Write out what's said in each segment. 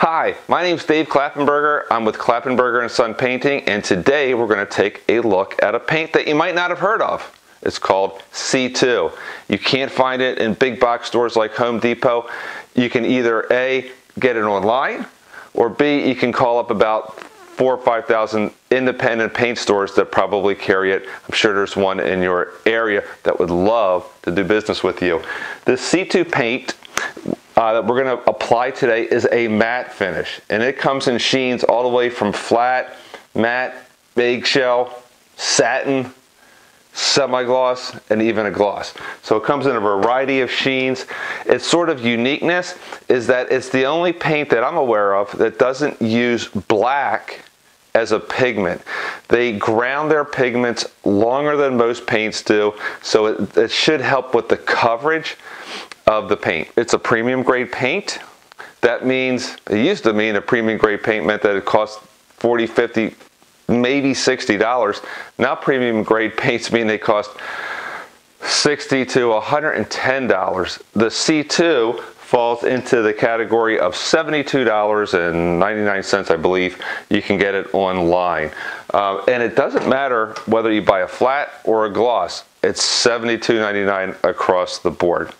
Hi, my name is Dave Klappenberger. I'm with Klappenberger & Son Painting and today we're going to take a look at a paint that you might not have heard of. It's called C2. You can't find it in big box stores like Home Depot. You can either A, get it online, or B, you can call up about four or 5,000 independent paint stores that probably carry it. I'm sure there's one in your area that would love to do business with you. This C2 paint uh, that we're going to apply today is a matte finish. And it comes in sheens all the way from flat, matte, eggshell, satin, semi-gloss, and even a gloss. So it comes in a variety of sheens. Its sort of uniqueness is that it's the only paint that I'm aware of that doesn't use black as a pigment. They ground their pigments longer than most paints do, so it, it should help with the coverage of the paint. It's a premium grade paint. That means, it used to mean a premium grade paint meant that it cost 40, 50, maybe $60. Now premium grade paints mean they cost 60 to $110. The C2 falls into the category of $72.99, I believe. You can get it online. Uh, and it doesn't matter whether you buy a flat or a gloss. It's $72.99 across the board.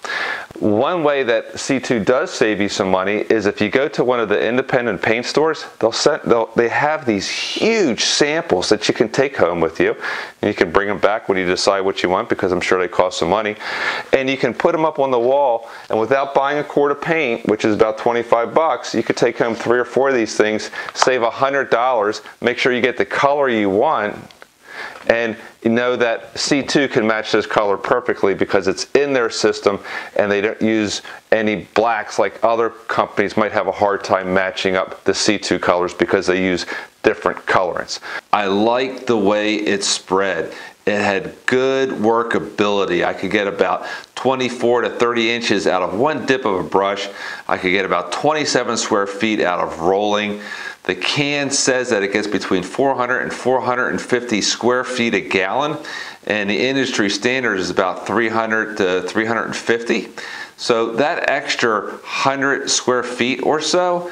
One way that C2 does save you some money is if you go to one of the independent paint stores, they'll set, they'll, they have these huge samples that you can take home with you. And you can bring them back when you decide what you want because I'm sure they cost some money. And you can put them up on the wall and without buying a quart of paint, which is about 25 bucks, you could take home three or four of these things, save $100, make sure you get the color you want, and you know that C2 can match this color perfectly because it's in their system and they don't use any blacks like other companies might have a hard time matching up the C2 colors because they use different colorants. I like the way it spread. It had good workability. I could get about 24 to 30 inches out of one dip of a brush. I could get about 27 square feet out of rolling. The can says that it gets between 400 and 450 square feet a gallon, and the industry standard is about 300 to 350. So that extra 100 square feet or so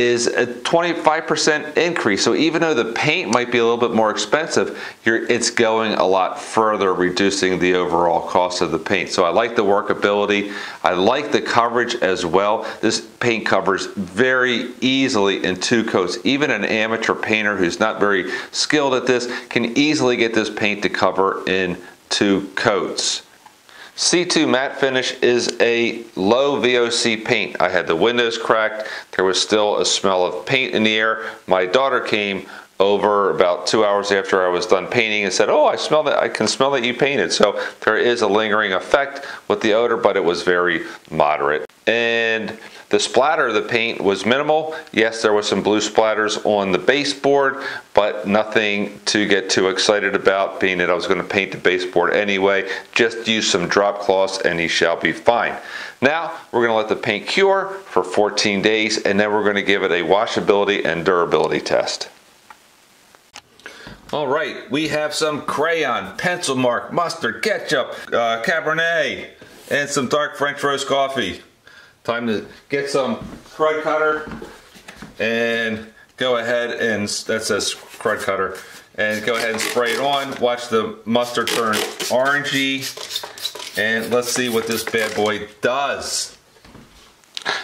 is a 25% increase. So even though the paint might be a little bit more expensive, it's going a lot further, reducing the overall cost of the paint. So I like the workability. I like the coverage as well. This paint covers very easily in two coats. Even an amateur painter who's not very skilled at this can easily get this paint to cover in two coats. C2 matte finish is a low VOC paint. I had the windows cracked. There was still a smell of paint in the air. My daughter came over about two hours after I was done painting and said, oh, I smell that, I can smell that you painted. So there is a lingering effect with the odor, but it was very moderate. And the splatter of the paint was minimal. Yes, there was some blue splatters on the baseboard, but nothing to get too excited about, being that I was going to paint the baseboard anyway. Just use some drop cloths and you shall be fine. Now, we're going to let the paint cure for 14 days, and then we're going to give it a washability and durability test. All right, we have some crayon, pencil mark, mustard, ketchup, uh, Cabernet, and some dark French roast coffee. Time to get some Krud Kutter and go ahead and, that says Krud Kutter, and go ahead and spray it on. Watch the mustard turn orangey, and let's see what this bad boy does.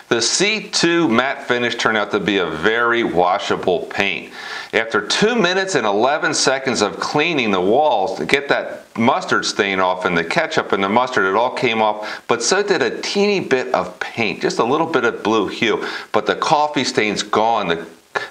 The C2 matte finish turned out to be a very washable paint. After 2 minutes and 11 seconds of cleaning the walls to get that mustard stain off and the ketchup and the mustard, it all came off, but so did a teeny bit of paint, just a little bit of blue hue. But the coffee stain's gone, the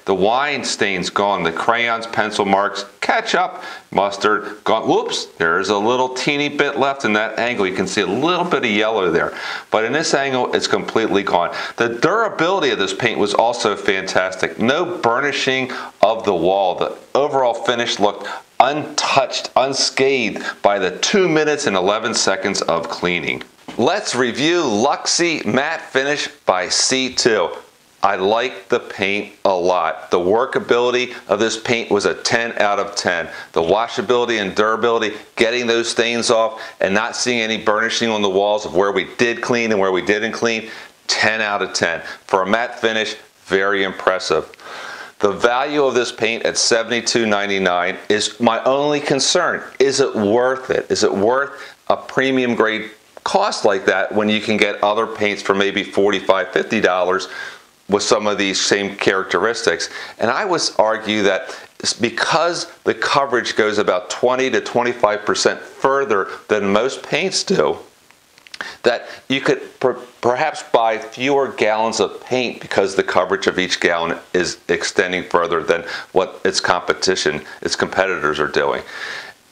the wine stains gone, the crayons, pencil marks, ketchup, mustard, gone. Whoops, there's a little teeny bit left in that angle. You can see a little bit of yellow there. But in this angle, it's completely gone. The durability of this paint was also fantastic. No burnishing of the wall. The overall finish looked untouched, unscathed by the 2 minutes and 11 seconds of cleaning. Let's review Luxe Matte Finish by C2. I like the paint a lot. The workability of this paint was a 10 out of 10. The washability and durability, getting those stains off and not seeing any burnishing on the walls of where we did clean and where we didn't clean, 10 out of 10. For a matte finish, very impressive. The value of this paint at $72.99 is my only concern. Is it worth it? Is it worth a premium grade cost like that when you can get other paints for maybe $45, $50 with some of these same characteristics? And I would argue that because the coverage goes about 20 to 25% further than most paints do, that you could per perhaps buy fewer gallons of paint because the coverage of each gallon is extending further than what its competition, its competitors are doing.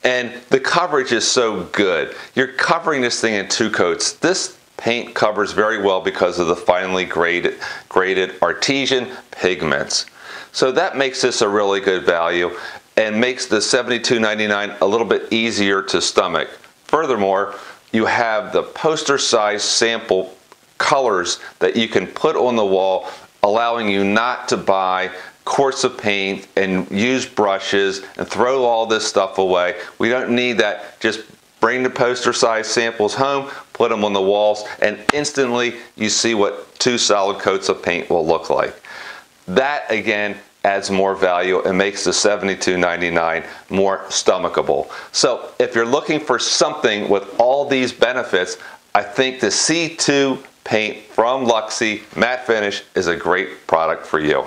And the coverage is so good. You're covering this thing in two coats. This paint covers very well because of the finely graded, graded artesian pigments. So that makes this a really good value and makes the $72.99 a little bit easier to stomach. Furthermore, you have the poster size sample colors that you can put on the wall, allowing you not to buy quarts of paint and use brushes and throw all this stuff away. We don't need that. Just bring the poster size samples home, put them on the walls, and instantly you see what two solid coats of paint will look like. That again adds more value and makes the $72.99 more stomachable. So if you're looking for something with all these benefits, I think the C2 paint from Luxe matte finish is a great product for you.